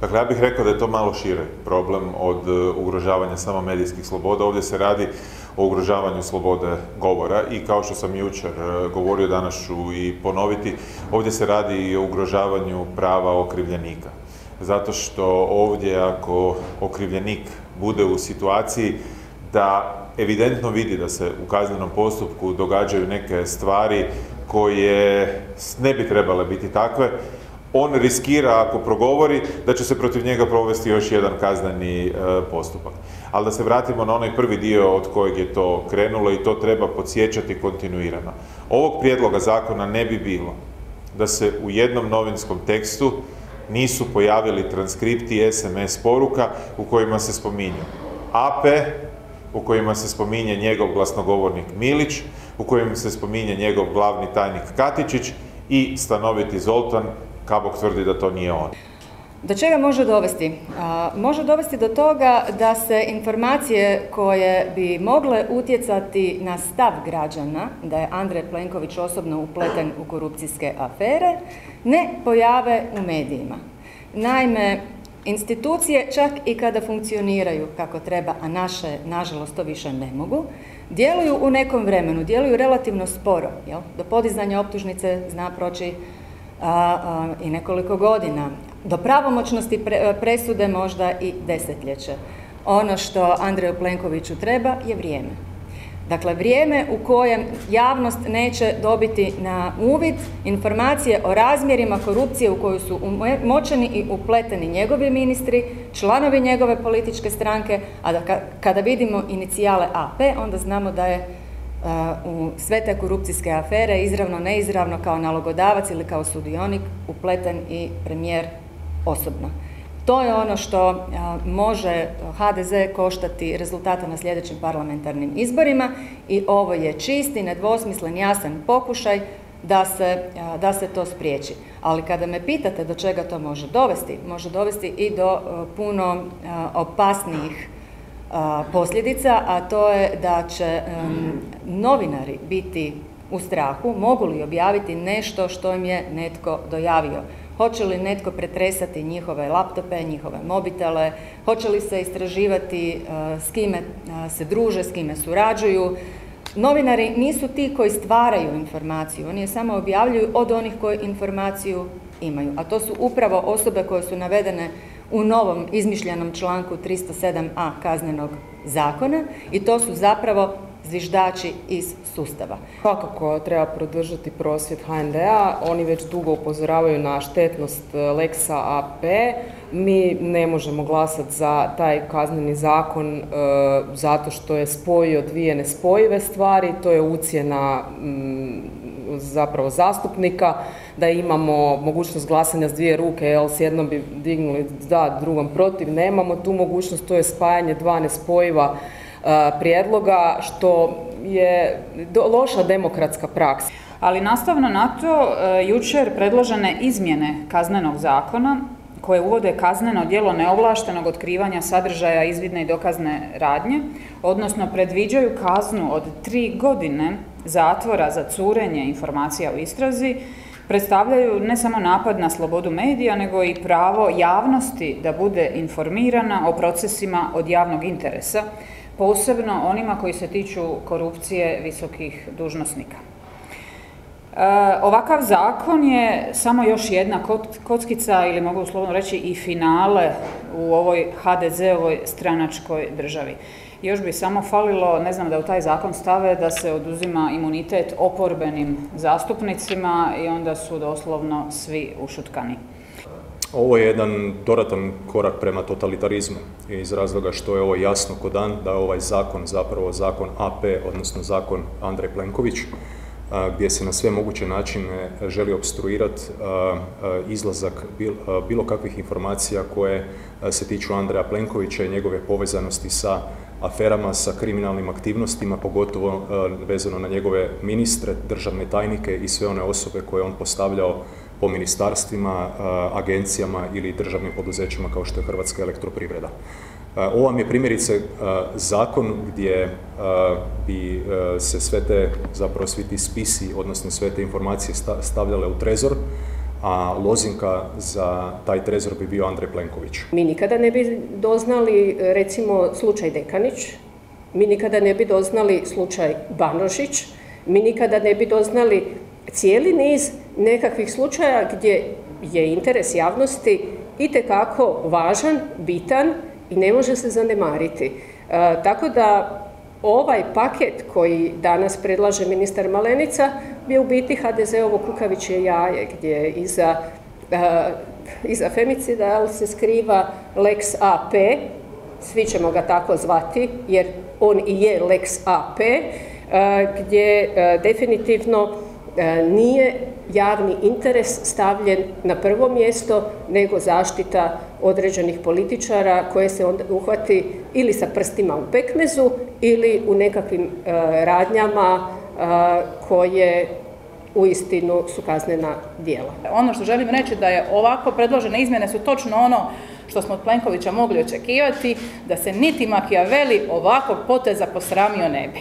Dakle, ja bih rekao da je to malo šire problem od e, ugrožavanja samo medijskih sloboda. Ovdje se radi o ugrožavanju slobode govora i kao što sam jučer e, govorio, danas ću i ponoviti, ovdje se radi i o ugrožavanju prava okrivljenika. Zato što ovdje ako okrivljenik bude u situaciji da evidentno vidi da se u kaznenom postupku događaju neke stvari koje ne bi trebale biti takve, on riskira ako progovori da će se protiv njega provesti još jedan kazneni e, postupak. Ali da se vratimo na onaj prvi dio od kojeg je to krenulo i to treba podsjećati kontinuirano. Ovog prijedloga zakona ne bi bilo da se u jednom novinskom tekstu nisu pojavili transkripti SMS poruka u kojima se spominju AP, u kojima se spominje njegov glasnogovornik Milić, u kojima se spominje njegov glavni tajnik Katičić i stanoviti Zoltan Kabok tvrdi da to nije on. Do čega može dovesti? može dovesti do toga da se informacije koje bi mogle utjecati na stav građana, da je Andrej Plenković osobno upleten u korupcijske afere, ne pojave u medijima. Naime, institucije čak i kada funkcioniraju kako treba, a naše, nažalost, to više ne mogu, djeluju u nekom vremenu, djeluju relativno sporo. Jel? Do podizanja optužnice zna proći i nekoliko godina. Do pravomoćnosti presude možda i desetljeće. Ono što Andreju Plenkoviću treba je vrijeme. Dakle, vrijeme u kojem javnost neće dobiti na uvid informacije o razmjerima korupcije u koju su moćeni i upleteni njegovi ministri, članovi njegove političke stranke, a da kada vidimo inicijale AP, onda znamo da je u sve te korupcijske afere, izravno, neizravno, kao nalogodavac ili kao sudionik, upleten i premijer osobno. To je ono što može HDZ koštati rezultata na sljedećim parlamentarnim izborima i ovo je čisti, nedvosmislen, jasan pokušaj da se, da se to spriječi. Ali kada me pitate do čega to može dovesti, može dovesti i do puno opasnijih posljedica, a to je da će novinari biti u strahu, mogu li objaviti nešto što im je netko dojavio. Hoće li netko pretresati njihove laptope, njihove mobitele, hoće li se istraživati s kime se druže, s kime surađuju. Novinari nisu ti koji stvaraju informaciju, oni je samo objavljuju od onih koji informaciju imaju. A to su upravo osobe koje su navedene u novom izmišljenom članku 307a kaznenog zakona i to su zapravo zviždači iz sustava. Svakako treba podržati prosvjet HND-a, oni već dugo upozoravaju na štetnost e, Lexa AP. Mi ne možemo glasati za taj kazneni zakon e, zato što je spojio dvije nespojive stvari, to je ucjena zapravo zastupnika, da imamo mogućnost glasanja s dvije ruke, jel s jednom bi dignuli da, drugom protiv, nemamo tu mogućnost, to je spajanje dva nespojiva e, prijedloga, što je loša demokratska praksa. Ali nastavno na to, e, jučer predložene izmjene kaznenog zakona koje uvode kazneno djelo neovlaštenog otkrivanja sadržaja izvidne i dokazne radnje, odnosno predviđaju kaznu od tri godine zatvora za curenje informacija u istrazi, predstavljaju ne samo napad na slobodu medija, nego i pravo javnosti da bude informirana o procesima od javnog interesa, posebno onima koji se tiču korupcije visokih dužnosnika. E, ovakav zakon je samo još jedna kockica ili mogu slobodno reći i finale u ovoj HDZ-ovoj stranačkoj državi. Još bi samo falilo, ne znam da u taj zakon stave da se oduzima imunitet oporbenim zastupnicima i onda su doslovno svi ušutkani. Ovo je jedan doratan korak prema totalitarizmu iz razloga što je ovo jasno ko dan da je ovaj zakon zapravo zakon AP, odnosno zakon Andrej Plenković, gdje se na sve moguće načine želi obstruirati izlazak bilo kakvih informacija koje se tiču Andreja Plenkovića i njegove povezanosti sa aferama, sa kriminalnim aktivnostima, pogotovo vezano na njegove ministre, državne tajnike i sve one osobe koje on postavljao po ministarstvima, agencijama ili državnim poduzećima kao što je Hrvatska elektroprivreda. Ovo vam je primjerice zakon gdje bi se sve te, zapravo svi ti spisi, odnosno sve te informacije stavljale u trezor, a lozinka za taj trezor bi bio Andrej Plenković. Mi nikada ne bi doznali recimo slučaj Dekanić, mi nikada ne bi doznali slučaj Banožić, mi nikada ne bi doznali cijeli niz nekakvih slučaja gdje je interes javnosti itekako važan, bitan i ne može se zanemariti. E, tako da ovaj paket koji danas predlaže ministar Malenica je u biti HDZ-ovo kukaviće jaje gdje iza, uh, iza femicida se skriva Lex AP, svi ćemo ga tako zvati jer on i je Lex AP, uh, gdje definitivno nije javni interes stavljen na prvo mjesto nego zaštita određenih političara koje se onda uhvati ili sa prstima u pekmezu ili u nekakvim e, radnjama e, koje uistinu su kaznena djela. Ono što želim reći da je ovako predložene izmjene su točno ono što smo od Plenkovića mogli očekivati, da se niti Machiavelli ovakvog poteza posramio ne bi.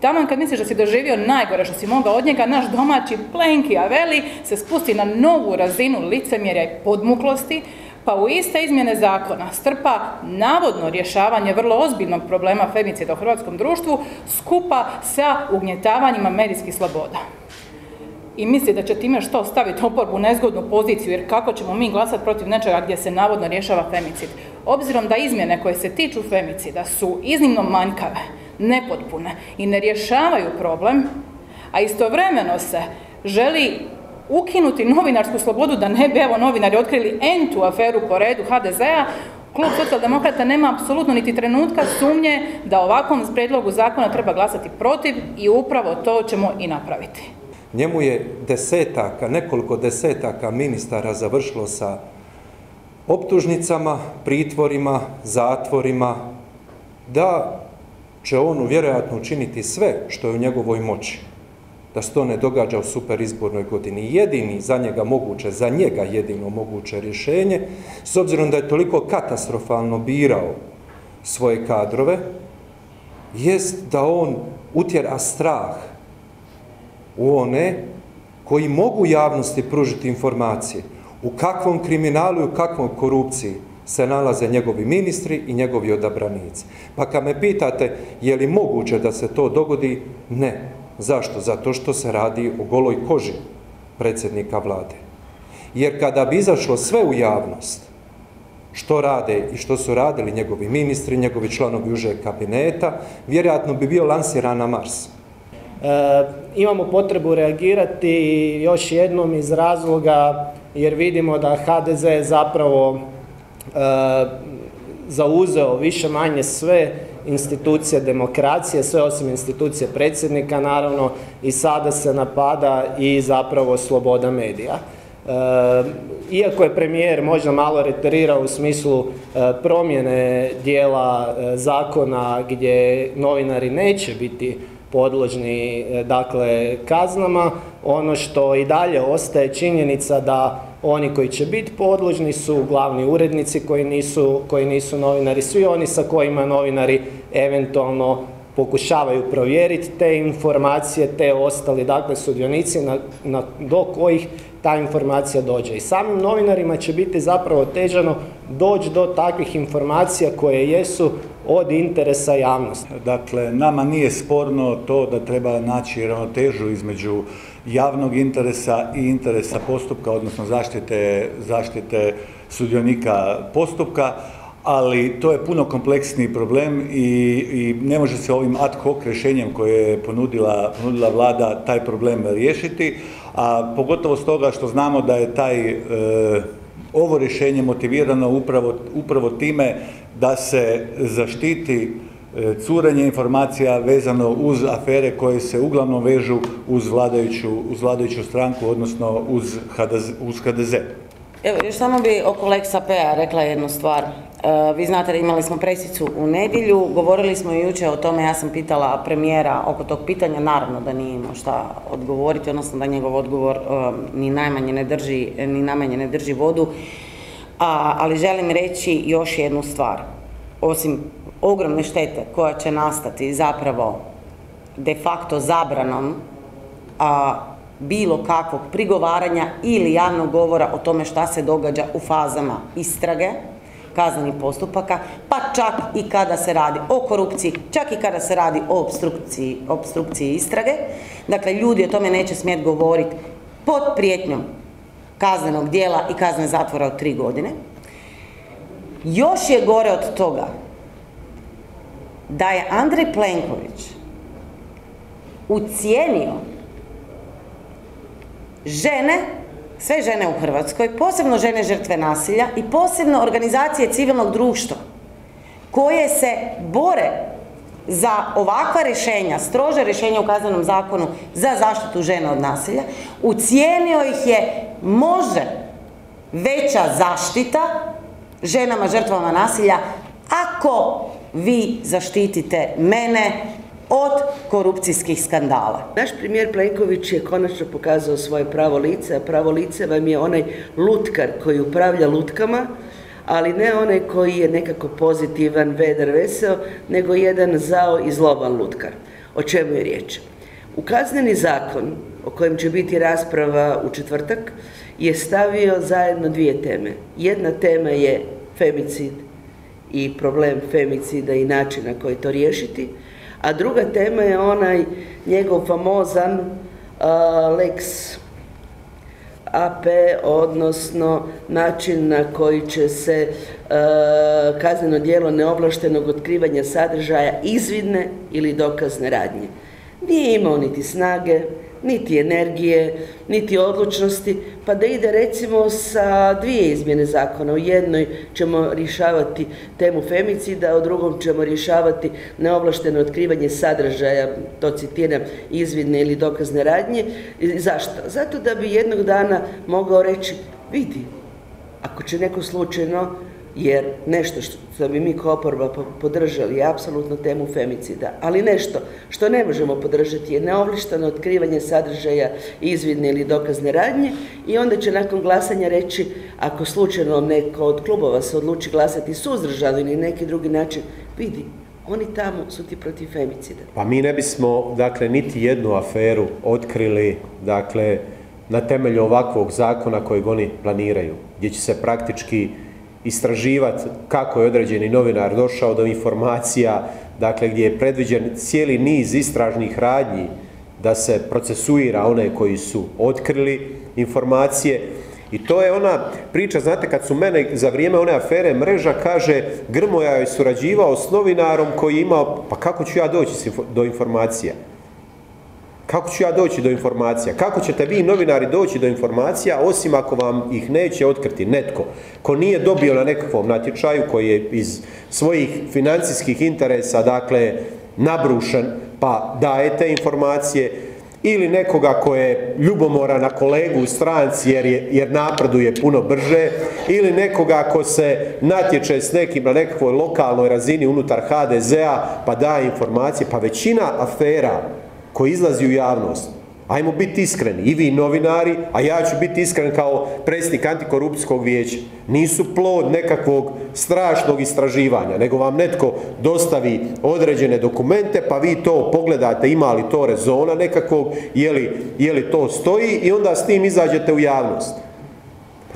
Taman kad misliš da si doživio najgore što si mogao od njega, naš domaći Plenki Aveli se spusti na novu razinu licemjerja i podmuklosti, pa u iste izmjene zakona strpa navodno rješavanje vrlo ozbiljnog problema femicida u hrvatskom društvu skupa sa ugnjetavanjima medijskih sloboda. I misli da će time što staviti oporbu u nezgodnu poziciju, jer kako ćemo mi glasati protiv nečega gdje se navodno rješava femicid. Obzirom da izmjene koje se tiču femicida su iznimno manjkave, nepotpune i ne rješavaju problem, a istovremeno se želi ukinuti novinarsku slobodu da ne bi evo novinari otkrili entu aferu po redu HDZ-a, Klub socijaldemokrata nema apsolutno niti trenutka sumnje da ovakvom prijedlogu zakona treba glasati protiv i upravo to ćemo i napraviti. Njemu je desetaka, nekoliko desetaka ministara završilo sa optužnicama, pritvorima, zatvorima, da će on vjerojatno učiniti sve što je u njegovoj moći da se to ne događa u super izbornoj godini. Jedini za njega moguće, za njega jedino moguće rješenje, s obzirom da je toliko katastrofalno birao svoje kadrove, jest da on utjera strah u one koji mogu javnosti pružiti informacije u kakvom kriminalu i u kakvom korupciji se nalaze njegovi ministri i njegovi odabranici. Pa kad me pitate je li moguće da se to dogodi, ne. Zašto? Zato što se radi o goloj koži predsjednika vlade. Jer kada bi izašlo sve u javnost, što rade i što su radili njegovi ministri, njegovi članovi užeg kabineta, vjerojatno bi bio lansiran na Mars. E, imamo potrebu reagirati još jednom iz razloga jer vidimo da HDZ zapravo e, zauzeo više manje sve institucije demokracije, sve osim institucije predsjednika naravno i sada se napada i zapravo sloboda medija. E, iako je premijer možda malo reterirao u smislu e, promjene dijela e, zakona gdje novinari neće biti podložni dakle kaznama, ono što i dalje ostaje činjenica da oni koji će biti podložni su glavni urednici koji nisu, koji nisu novinari, svi oni sa kojima novinari eventualno pokušavaju provjeriti te informacije, te ostali dakle sudionici na, na, do kojih ta informacija dođe. I samim novinarima će biti zapravo težano doći do takvih informacija koje jesu od interesa javnosti. Dakle, nama nije sporno to da treba naći ravnotežu između javnog interesa i interesa postupka, odnosno zaštite, zaštite sudionika postupka, ali to je puno kompleksniji problem i, i ne može se ovim ad hoc rješenjem koje je ponudila, ponudila vlada taj problem riješiti, a pogotovo stoga što znamo da je taj e, ovo rješenje motivirano upravo, upravo time da se zaštiti E, curenje informacija vezano uz afere koje se uglavnom vežu uz vladajuću, uz vladajuću stranku, odnosno uz HDZ. Uz HDZ. Evo, još samo bi oko Lex AP-a rekla jednu stvar. E, vi znate da imali smo presicu u nedjelju, govorili smo jučer o tome, ja sam pitala premijera oko tog pitanja, naravno da nije imao šta odgovoriti, odnosno da njegov odgovor e, ni najmanje ne drži, ni najmanje ne drži vodu. A, ali želim reći još jednu stvar. Osim ogromne štete koja će nastati zapravo de facto zabranom a, bilo kakvog prigovaranja ili javnog govora o tome šta se događa u fazama istrage kaznenih postupaka, pa čak i kada se radi o korupciji, čak i kada se radi o obstrukciji, obstrukciji istrage. Dakle, ljudi o tome neće smjeti govoriti pod prijetnjom kaznenog dijela i kazne zatvora od tri godine. Još je gore od toga da je Andrej Plenković ucijenio žene, sve žene u Hrvatskoj, posebno žene žrtve nasilja i posebno organizacije civilnog društva koje se bore za ovakva rješenja, stroža rješenja u kaznenom zakonu za zaštitu žena od nasilja, ucijenio ih je može veća zaštita ženama žrtvama nasilja ako vi zaštitite mene od korupcijskih skandala. Naš premijer Plenković je konačno pokazao svoje pravo lice, a pravo lice vam je onaj lutkar koji upravlja lutkama, ali ne onaj koji je nekako pozitivan, vedar, veseo, nego jedan zao i zloban lutkar. O čemu je riječ? U kazneni zakon, o kojem će biti rasprava u četvrtak, je stavio zajedno dvije teme. Jedna tema je femicid i problem femicida i način na koji to riješiti, a druga tema je onaj njegov famozan uh, lex AP, odnosno način na koji će se uh, kazneno djelo neovlaštenog otkrivanja sadržaja izvidne ili dokazne radnje. Nije imao niti snage, niti energije, niti odlučnosti, pa da ide recimo sa dvije izmjene zakona. U jednoj ćemo rješavati temu femicida, u drugom ćemo rješavati neovlašteno otkrivanje sadržaja, to citiram, izvidne ili dokazne radnje. Zašto? Zato da bi jednog dana mogao reći, vidi, ako će neko slučajno jer nešto što bi mi kao oporba podržali je apsolutno temu femicida, ali nešto što ne možemo podržati je neovlišteno otkrivanje sadržaja izvidne ili dokazne radnje i onda će nakon glasanja reći ako slučajno neko od klubova se odluči glasati suzdržano ili neki drugi način, vidi, oni tamo su ti protiv femicida. Pa mi ne bismo, dakle, niti jednu aferu otkrili, dakle, na temelju ovakvog zakona kojeg oni planiraju, gdje će se praktički istraživati kako je određeni novinar došao do informacija, dakle gdje je predviđen cijeli niz istražnih radnji da se procesuira one koji su otkrili informacije. I to je ona priča, znate, kad su mene za vrijeme one afere mreža, kaže, Grmoja je surađivao s novinarom koji je imao, pa kako ću ja doći do informacija? Kako ću ja doći do informacija? Kako ćete vi novinari doći do informacija osim ako vam ih neće otkriti netko ko nije dobio na nekakvom natječaju koji je iz svojih financijskih interesa dakle nabrušen pa daje te informacije ili nekoga ko je ljubomora na kolegu u stranci jer, je, jer napreduje puno brže ili nekoga ko se natječe s nekim na nekakvoj lokalnoj razini unutar HDZ-a pa daje informacije pa većina afera koji izlazi u javnost, ajmo biti iskreni, i vi novinari, a ja ću biti iskren kao predsjednik antikorupcijskog vijeća, nisu plod nekakvog strašnog istraživanja, nego vam netko dostavi određene dokumente, pa vi to pogledate ima li to rezona nekakvog, je li, to stoji i onda s tim izađete u javnost.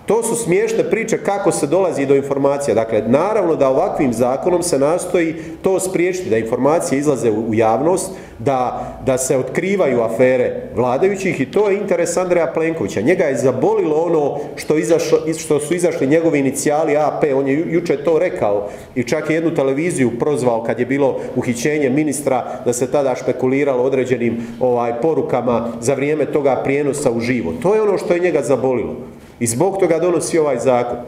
To su smiješne priče kako se dolazi do informacija. Dakle, naravno da ovakvim zakonom se nastoji to spriječiti, da informacije izlaze u javnost, da, da se otkrivaju afere vladajućih i to je interes Andreja Plenkovića. Njega je zabolilo ono što, izašlo, što su izašli njegovi inicijali AP, on je jučer to rekao i čak je jednu televiziju prozvao kad je bilo uhićenje ministra da se tada špekuliralo određenim ovaj, porukama za vrijeme toga prijenosa u živo. To je ono što je njega zabolilo. I zbog toga donosi ovaj zakon.